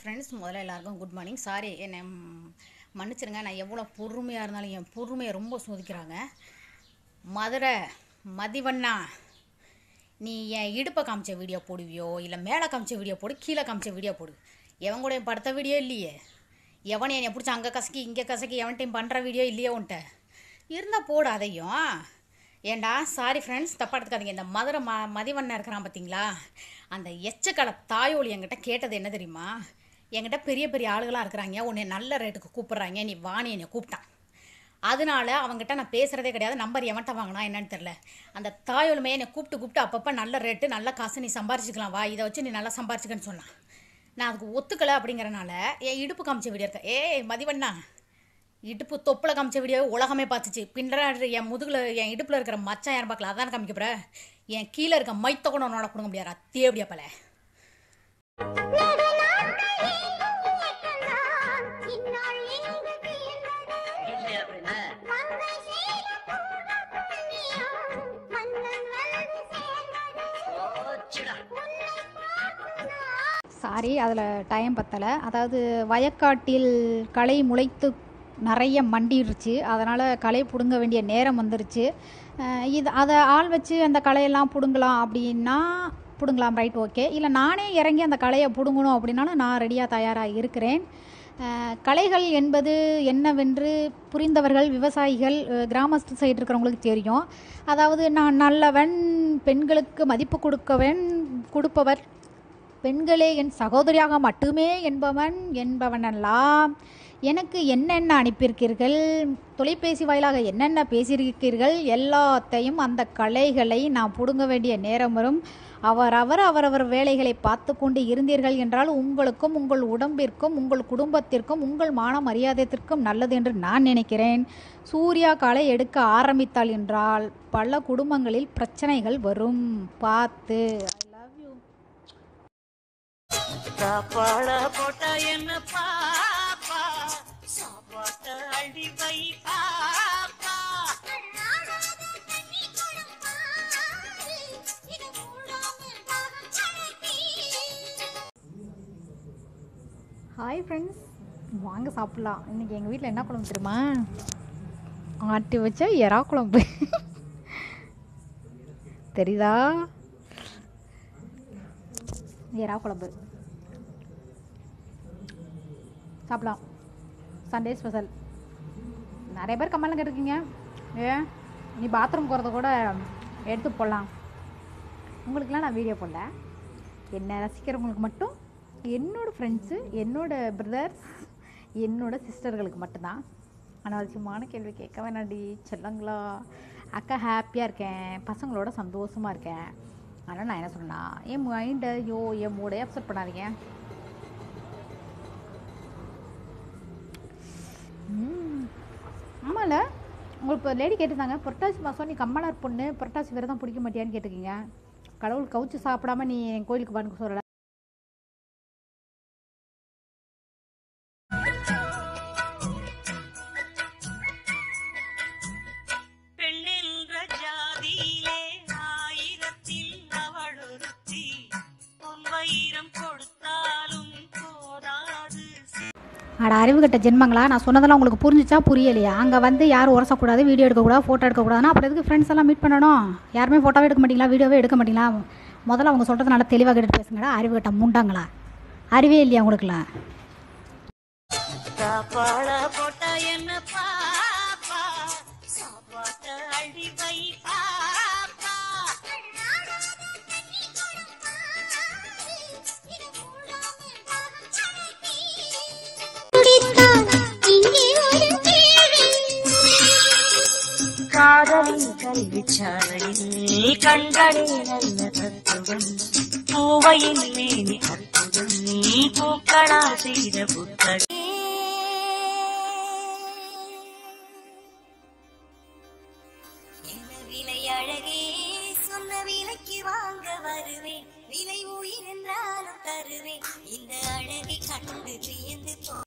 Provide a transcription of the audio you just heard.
Friends முதல்ல எல்லாருக்கும் good morning sorry என்னை மன்னிச்சிருங்க. நான் எவ்வளோ பொறுமையாக இருந்தாலும் என் பொறுமையை ரொம்ப சோதிக்கிறாங்க. மதுரை மதிவண்ணா நீ என் இடுப்பை காமிச்ச வீடியோ போடுவியோ? இல்லை மேலே காமிச்ச வீடியோ போடு கீழே காமிச்ச வீடியோ போடு. எவன் கூட என் படுத்த வீடியோ இல்லையே. எவன் என்னை பிடிச்சி அங்கே கசக்கி இங்கே கசக்கி எவன்ட்டையும் பண்ணுற வீடியோ இல்லையே உன்ட்ட இருந்தால் போடு அதையும். ஏண்டா? சாரி ஃப்ரெண்ட்ஸ் தப்பாக எடுத்துக்காதீங்க. இந்த மதுரை ம மதிவண்ணன் இருக்கிறான் பார்த்தீங்களா அந்த எச்சக்கலை தாயோலி என்கிட்ட கேட்டது என்ன தெரியுமா? என்கிட்ட பெரிய பெரிய ஆளுகளாக இருக்கிறாங்க. உன்னை நல்ல ரேட்டுக்கு கூப்பிட்றாங்க. நீ வாணி என்னை கூப்பிட்டான். அதனால அவங்ககிட்ட நான் பேசுகிறதே கிடையாது. நம்பர் எவன்ட்ட வாங்கினா என்னன்னு தெரில அந்த தாயோலுமே என்னை கூப்பிட்டு கூப்பிட்டு அப்பப்போ நல்ல ரேட்டு நல்ல காசு நீ சம்பாரிச்சிக்கலாம் வா இதை வச்சு நீ நல்லா சம்பாரிச்சிக்கன்னு சொன்னான். நான் அதுக்கு ஒத்துக்கலை அப்படிங்கிறனால என் இடுப்பு காமிச்ச வீடியோ இருக்க ஏய் மதிவண்ணா இடுப்பு தொப்பில் காமிச்ச வீடியோ உலகமே பார்த்துச்சு. பின்னாடி என் முதுகில் என் இடுப்பில் இருக்கிற மச்சான் யாரும் பார்க்கல. அதான் காமிக்க என் கீழே இருக்க மைத்த கூட உன்னோட கொடுக்க முடியாது. அத்தே அப்படியா சாரி அதில் டைம் பத்தலை. அதாவது வயக்காட்டில் களை முளைத்து நிறைய மண்டிடுச்சு அதனால் களை பிடுங்க வேண்டிய நேரம் வந்துருச்சு. இது அதை ஆள் வச்சு அந்த களையெல்லாம் பிடுங்கலாம் அப்படின்னா பிடுங்கலாம் ரைட் ஓகே இல்லை நானே இறங்கி அந்த களையை பிடுங்கணும் அப்படின்னாலும் நான் ரெடியாக தயாராக இருக்கிறேன். கலைகள் என்பது என்னவென்று புரிந்தவர்கள் விவசாயிகள் கிராமத்து சைடு இருக்கிறவங்களுக்கு தெரியும். அதாவது நான் நல்லவன் பெண்களுக்கு மதிப்பு கொடுக்கவன் கொடுப்பவர் பெண்களே என் சகோதரியாக மட்டுமே என்பவன் என்பவனெல்லாம் எனக்கு என்னென்ன அனுப்பியிருக்கீர்கள் தொலைபேசி வாயிலாக என்னென்ன பேசியிருக்கிறீர்கள்? எல்லாத்தையும் அந்த கலைகளை நான் பிடுங்க வேண்டிய நேரம் வரும். அவரவர் அவரவர் வேலைகளை பார்த்து கொண்டு இருந்தீர்கள் என்றால் உங்களுக்கும் உங்கள் உடம்பிற்கும் உங்கள் குடும்பத்திற்கும் உங்கள் மான மரியாதைத்திற்கும் நல்லது என்று நான் நினைக்கிறேன். சூர்யா காலை எடுக்க ஆரம்பித்தாள் என்றால் பல குடும்பங்களில் பிரச்சனைகள் வரும். பார்த்து சாப்பாட போட்டா என்ன பாப்பா? சாப்பாட்ட அடி வை பாப்பா. ஹாய் ஃப்ரெண்ட்ஸ் வாங்க சாப்பிட்லாம். இன்றைக்கி எங்கள் வீட்டில் என்ன குழம்பு தெரியுமா? ஆட்டி வச்ச எறா குழம்பு. தெரியுதா? எறா குழம்பு. சாப்பிடலாம். சண்டே ஸ்பெஷல் நிறைய பேர் கமெண்ட்ல கேட்டிருக்கீங்க. ஏ நீ பாத்ரூம் போகிறத கூட எடுத்து போடலாம். உங்களுக்கெலாம் நான் வீடியோ போடல. என்னை ரசிக்கிறவங்களுக்கு மட்டும் என்னோடய ஃப்ரெண்ட்ஸு என்னோடய பிரதர்ஸ் என்னோட சிஸ்டர்களுக்கு மட்டும்தான். அனாவசியமான கேள்வி கேட்க வேணாடி செல்லங்களா? அக்கா ஹாப்பியாக இருக்கேன். பசங்களோட சந்தோஷமாக இருக்கேன். அதனால் நான் என்ன சொன்னேன்னா என் மைண்டை ஐயோ என் மூடையே அப்செட் பண்ணாதீங்க ம். ஆமால உங்களுக்கு இப்போ லேடி கேட்டிருந்தாங்க புரட்டாசி மாதம் நீ கம்மனார் பொண்ணு புரட்டாசி விரதம் பிடிக்க மாட்டியான்னு கேட்டிருக்கீங்க. கடவுள் கவுச்சு சாப்பிடாம நீ என் கோயிலுக்கு பாருங்க சொல்லல. பெண்ணென்ற ஜாதியிலே அட அறிவுகட்ட ஜென்மங்களா? நான் சொன்னதெல்லாம் உங்களுக்கு புரிஞ்சிச்சா? புரியலையா. அங்கே வந்து யாரும் உரசக்கூடாது வீடியோ எடுக்கக்கூடாது ஃபோட்டோ எடுக்கக்கூடாதுன்னா அப்புறம் எதுக்கு ஃப்ரெண்ட்ஸ் எல்லாம் மீட் பண்ணணும்? யாருமே ஃபோட்டோவே எடுக்க மாட்டீங்களா? வீடியோவே எடுக்க மாட்டீங்களா? முதல்ல அவங்க சொல்கிறது நல்லா தெளிவாக கேட்டு பேசுங்கடா. அறிவு கட்ட முண்டாங்களா? அறிவே இல்லையா உங்களுக்குலாம்? போட்டா என்ன பாப்பா? சாப்பாட்ட அடி வைப்பா. காதலின் கல்விச்சாலையில் கண்களே நல்ல தத்துவம் பூவையில் மேனி அற்புதம். நீ பூக்களா செய்த அழகே? சொன்ன விலைக்கு வாங்க வருவேன். விலை உயிர் என்றாலும் தருவேன். இந்த அழகை கண்டு வியந்து போ